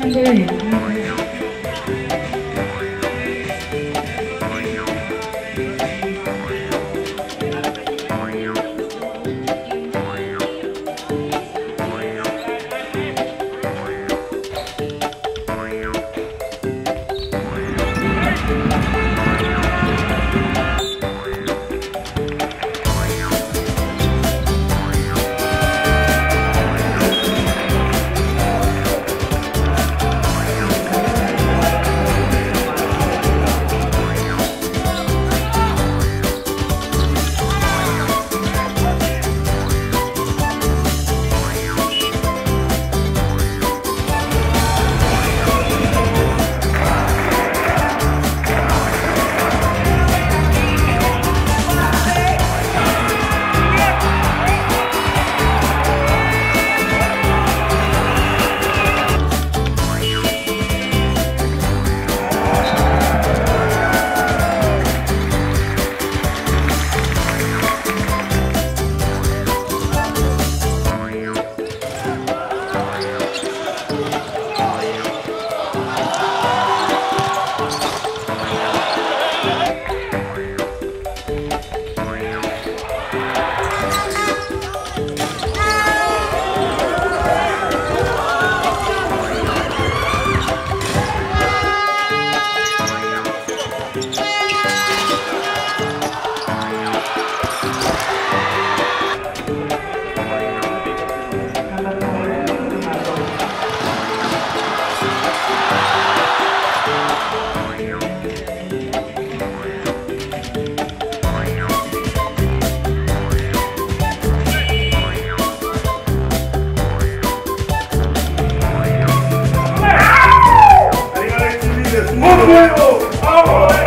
Hallelujah ¡Oh,